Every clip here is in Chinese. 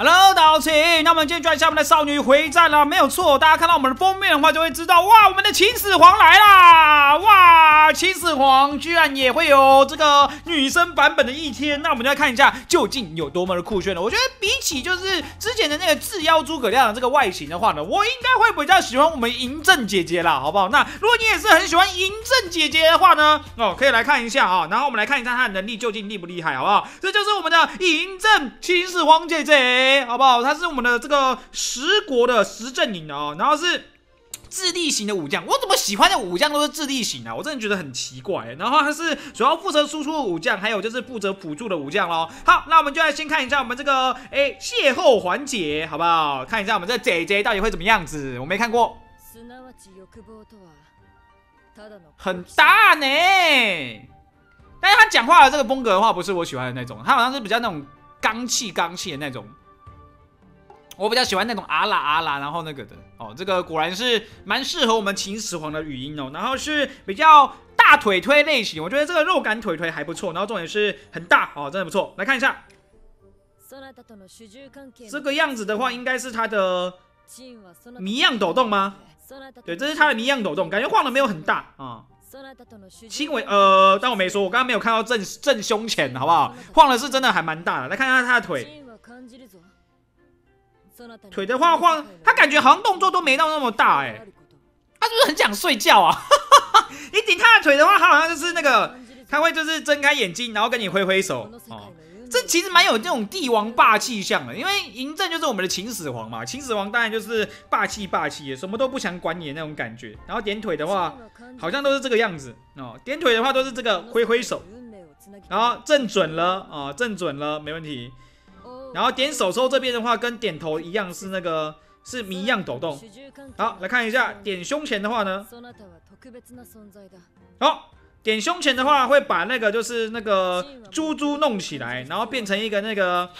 Hello，导请，那我们今天就来下我们的少女回战了，没有错。大家看到我们的封面的话，就会知道，哇，我们的秦始皇来啦！哇，秦始皇居然也会有这个女生版本的一天，那我们就来看一下究竟有多么的酷炫了。我觉得比起就是之前的那个智妖诸葛亮的这个外形的话呢，我应该会比较喜欢我们嬴政姐姐啦，好不好？那如果你也是很喜欢嬴政姐姐的话呢，哦，可以来看一下啊，然后我们来看一下她的能力究竟厉不厉害，好不好？这就是我们的嬴政秦始皇姐姐。好不好？他是我们的这个十国的十阵营哦，然后是智力型的武将。我怎么喜欢的武将都是智力型啊？我真的觉得很奇怪。然后他是主要负责输出的武将，还有就是负责辅助的武将喽。好，那我们就来先看一下我们这个哎邂逅环节，好不好？看一下我们这 J J 到底会怎么样子？我没看过，很大呢。但是他讲话的这个风格的话，不是我喜欢的那种，他好像是比较那种刚气刚气的那种。我比较喜欢那种啊啦啊啦，然后那个的哦，这个果然是蛮适合我们秦始皇的语音哦。然后是比较大腿推类型，我觉得这个肉感腿推还不错。然后重点是很大哦，真的不错。来看一下，这个样子的话，应该是它的谜样抖动吗？对，这是它的谜样抖动，感觉晃的没有很大啊，轻微呃，但我没说，我刚刚没有看到正正胸前，好不好？晃的是真的还蛮大的。来看一下他的腿。腿的话晃，他感觉好像动作都没到那么大哎，他是不是很想睡觉啊？你顶他的腿的话，他好像就是那个，他会就是睁开眼睛，然后跟你挥挥手哦。这其实蛮有那种帝王霸气相的，因为嬴政就是我们的秦始皇嘛，秦始皇当然就是霸气霸气的，什么都不想管你的那种感觉。然后点腿的话，好像都是这个样子哦。点腿的话都是这个挥挥手，然后正准了啊，正准了，没问题。然后点手抽这边的话，跟点头一样，是那个是谜样抖动。好，来看一下点胸前的话呢。好，点胸前的话会把那个就是那个猪猪弄起来，然后变成一个那个。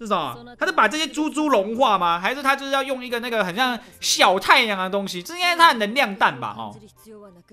是什么？他是把这些猪猪融化吗？还是他就是要用一个那个很像小太阳的东西？这应该是他的能量弹吧？哦，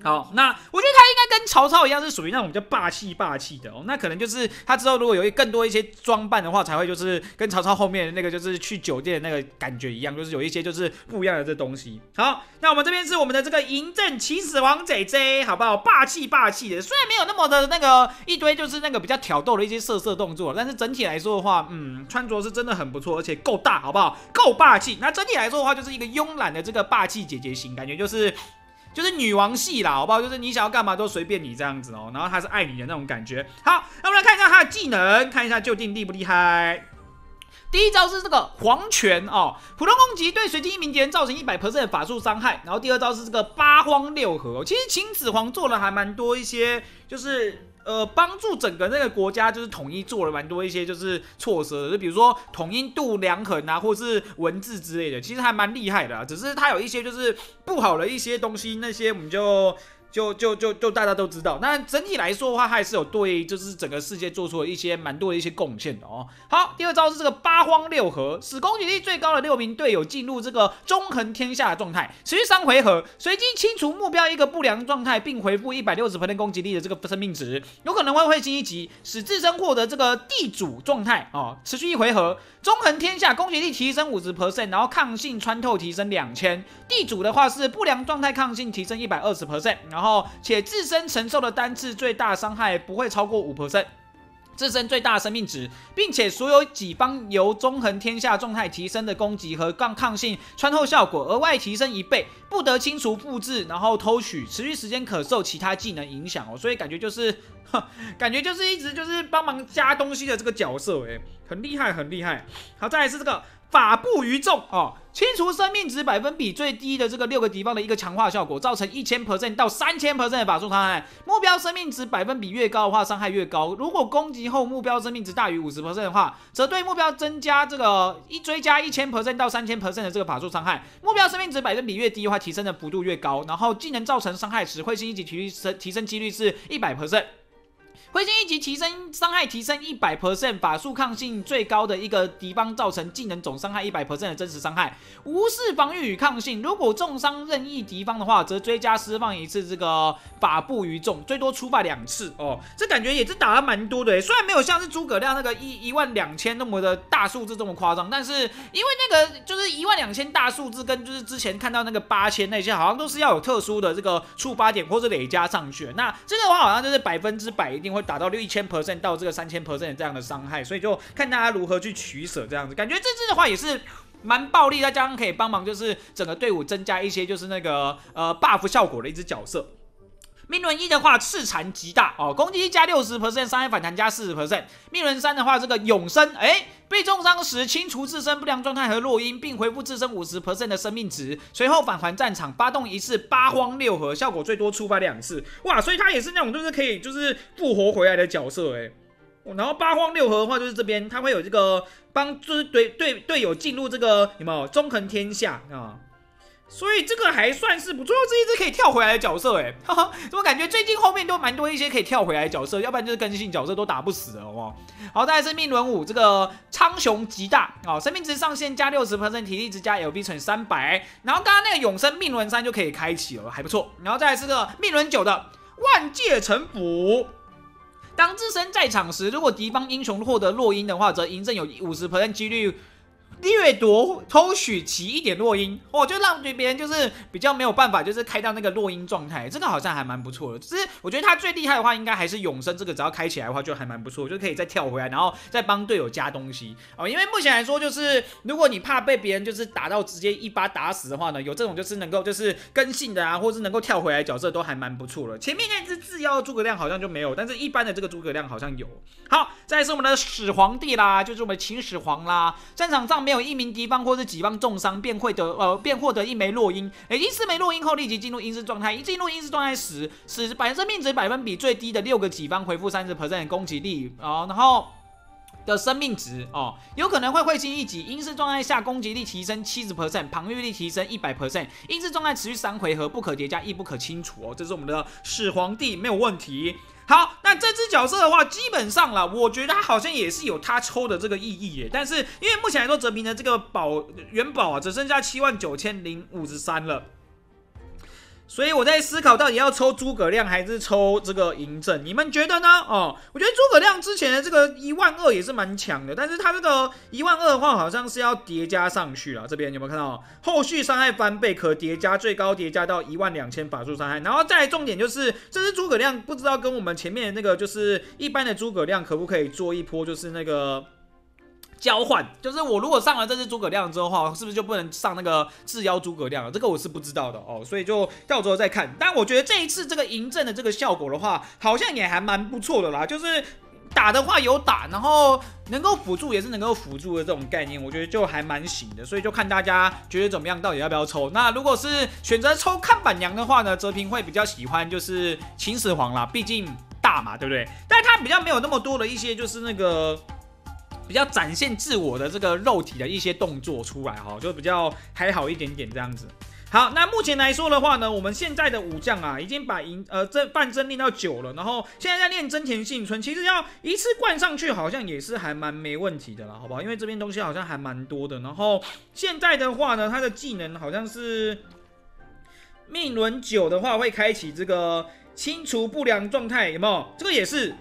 好，那我觉得他应该跟曹操一样，是属于那种比较霸气霸气的哦。那可能就是他之后如果有更多一些装扮的话，才会就是跟曹操后面那个就是去酒店那个感觉一样，就是有一些就是不一样的这东西。好，那我们这边是我们的这个嬴政秦始皇 J J，好不好？霸气霸气的，虽然没有那么的那个一堆就是那个比较挑逗的一些色色动作，但是整体来说的话，嗯，穿着。都是真的很不错，而且够大，好不好？够霸气。那整体来说的话，就是一个慵懒的这个霸气姐姐型，感觉就是就是女王系啦，好不好？就是你想要干嘛都随便你这样子哦。然后她是爱你的那种感觉。好，那我们来看一下她的技能，看一下究竟厉不厉害。第一招是这个黄泉哦，普通攻击对随机一名敌人造成一百 percent 的法术伤害。然后第二招是这个八荒六合，其实秦始皇做了还蛮多一些，就是。呃，帮助整个那个国家就是统一做了蛮多一些就是措施，就比如说统一度量衡啊，或是文字之类的，其实还蛮厉害的。只是它有一些就是不好的一些东西，那些我们就。就就就就大家都知道，那整体来说的话，还是有对就是整个世界做出了一些蛮多的一些贡献的哦。好，第二招是这个八荒六合，使攻击力最高的六名队友进入这个中横天下的状态，持续三回合，随机清除目标一个不良状态，并回复一百六十分的攻击力的这个生命值，有可能会会新一级，使自身获得这个地主状态哦，持续一回合，中横天下攻击力提升五十 percent，然后抗性穿透提升两千，地主的话是不良状态抗性提升一百二十 percent。然后，且自身承受的单次最大伤害不会超过五 percent，自身最大生命值，并且所有己方由中横天下状态提升的攻击和抗抗性穿透效果额外提升一倍，不得清除复制，然后偷取，持续时间可受其他技能影响哦。所以感觉就是，感觉就是一直就是帮忙加东西的这个角色，哎，很厉害，很厉害。好，再来是这个。法不于众哦，清除生命值百分比最低的这个六个敌方的一个强化效果，造成一千 percent 到三千 percent 的法术伤害。目标生命值百分比越高的话，伤害越高。如果攻击后目标生命值大于五十 percent 的话，则对目标增加这个一追加一千 percent 到三千 percent 的这个法术伤害。目标生命值百分比越低的话，提升的幅度越高。然后技能造成伤害时，会心一级提升提升几率是一百 percent。灰烬一级提升伤害提升一百 percent，法术抗性最高的一个敌方造成技能总伤害一百 percent 的真实伤害，无视防御与抗性。如果重伤任意敌方的话，则追加释放一次这个法不于众，最多触发两次哦。这感觉也是打了蛮多的，虽然没有像是诸葛亮那个一一万两千那么的大数字这么夸张，但是因为那个就是一万两千大数字跟就是之前看到那个八千那些，好像都是要有特殊的这个触发点或者累加上去。那这个的话好像就是百分之百一定会打到六一千 percent 到这个三千 percent 这样的伤害，所以就看大家如何去取舍这样子。感觉这支的话也是蛮暴力，再加上可以帮忙就是整个队伍增加一些就是那个呃 buff 效果的一只角色。命轮一的话，刺残极大哦，攻击加六十 percent，伤害反弹加四十 percent。命轮三的话，这个永生，哎，被重伤时清除自身不良状态和落音，并恢复自身五十 percent 的生命值，随后返还战场，发动一次八荒六合，效果最多触发两次。哇，所以他也是那种就是可以就是复活回来的角色，哎。然后八荒六合的话，就是这边他会有这个帮就是队队队友进入这个有没有纵横天下啊？所以这个还算是不错，这一只可以跳回来的角色，哎，哈哈，怎么感觉最近后面都蛮多一些可以跳回来的角色，要不然就是更新角色都打不死了，好不好？再来是命轮五，这个苍雄极大，哦，生命值上限加六十 percent，体力值加 LB 乘以三百，然后刚刚那个永生命轮三就可以开启了，还不错。然后再来是个命轮九的万界城府，当自身在场时，如果敌方英雄获得落英的话，则嬴政有五十 percent 几率。掠夺偷取其一点落音，哦，就让别人就是比较没有办法，就是开到那个落音状态，这个好像还蛮不错的。只是我觉得他最厉害的话，应该还是永生这个，只要开起来的话就还蛮不错，就可以再跳回来，然后再帮队友加东西哦。因为目前来说，就是如果你怕被别人就是打到直接一巴打死的话呢，有这种就是能够就是更新的啊，或是能够跳回来角色都还蛮不错的。前面那只自妖诸葛亮好像就没有，但是一般的这个诸葛亮好像有。好，再来是我们的始皇帝啦，就是我们秦始皇啦，战场上。没有一名敌方或是己方重伤，便会得呃便获得一枚落樱。累积四枚落樱后，立即进入阴式状态。一进入阴式状态时，使百生命值百分比最低的六个己方回复三十 percent 攻击力哦，然后的生命值哦，有可能会会心一击。阴式状态下攻击力提升七十 percent，防御力提升一百 percent。阴式状态持续三回合，不可叠加，亦不可清除哦。这是我们的始皇帝，没有问题。好，那这只角色的话，基本上啦，我觉得它好像也是有它抽的这个意义耶。但是因为目前来说，泽平的这个宝元宝啊，只剩下七万九千零五十三了。所以我在思考，到底要抽诸葛亮还是抽这个嬴政？你们觉得呢？哦，我觉得诸葛亮之前的这个一万二也是蛮强的，但是他这个一万二的话，好像是要叠加上去了。这边有没有看到？后续伤害翻倍，可叠加，最高叠加到一万两千法术伤害。然后再来重点就是，这只诸葛亮不知道跟我们前面那个就是一般的诸葛亮可不可以做一波，就是那个。交换就是我如果上了这只诸葛亮之后话，是不是就不能上那个智妖诸葛亮了？这个我是不知道的哦，所以就到时候再看。但我觉得这一次这个嬴政的这个效果的话，好像也还蛮不错的啦。就是打的话有打，然后能够辅助也是能够辅助的这种概念，我觉得就还蛮行的。所以就看大家觉得怎么样，到底要不要抽？那如果是选择抽看板娘的话呢，泽平会比较喜欢就是秦始皇啦，毕竟大嘛，对不对？但他比较没有那么多的一些就是那个。比较展现自我的这个肉体的一些动作出来哈，就比较还好一点点这样子。好，那目前来说的话呢，我们现在的武将啊，已经把银呃这半真练到九了，然后现在在练真田幸村，其实要一次灌上去，好像也是还蛮没问题的了，好不好？因为这边东西好像还蛮多的。然后现在的话呢，他的技能好像是命轮九的话会开启这个清除不良状态，有没有？这个也是。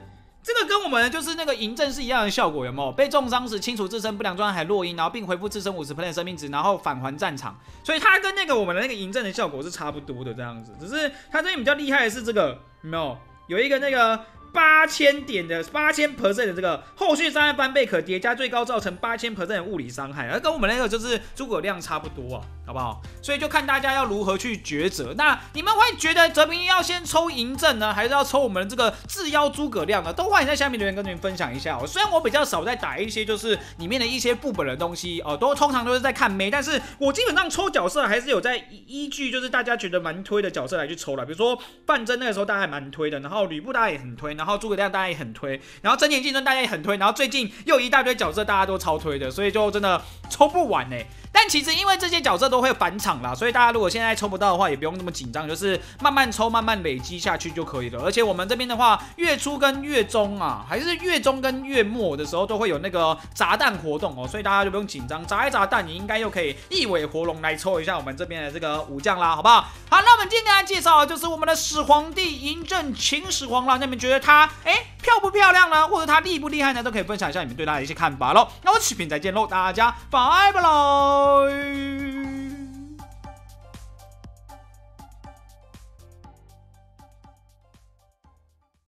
这个跟我们就是那个嬴政是一样的效果，有没有？被重伤时清除自身不良状态还落音，然后并恢复自身五十 percent 生命值，然后返还战场。所以它跟那个我们的那个嬴政的效果是差不多的这样子，只是它这边比较厉害的是这个，有没有？有一个那个。八千点的八千 percent 的这个后续伤害翻倍，可叠加最高造成八千 percent 的物理伤害，而跟我们那个就是诸葛亮差不多啊，好不好？所以就看大家要如何去抉择。那你们会觉得泽平要先抽嬴政呢，还是要抽我们这个智妖诸葛亮呢？都欢迎在下面留言跟你们分享一下哦。虽然我比较少在打一些就是里面的一些副本的东西哦，都通常都是在看眉，但是我基本上抽角色还是有在依据就是大家觉得蛮推的角色来去抽了。比如说范增那个时候大家还蛮推的，然后吕布大家也很推，然后。然后诸葛亮大家也很推，然后真田竞争大家也很推，然后最近又一大堆角色大家都超推的，所以就真的抽不完呢。其实因为这些角色都会返场啦，所以大家如果现在抽不到的话，也不用那么紧张，就是慢慢抽，慢慢累积下去就可以了。而且我们这边的话，月初跟月中啊，还是月中跟月末的时候都会有那个砸蛋活动哦，所以大家就不用紧张，砸一砸蛋，你应该又可以一尾活龙来抽一下我们这边的这个武将啦，好不好？好，那我们今天来介绍就是我们的始皇帝嬴政秦始皇了，那你们觉得他哎漂不漂亮呢？或者他厉不厉害呢？都可以分享一下你们对他的一些看法喽。那我视频再见喽，大家拜拜喽。thôi.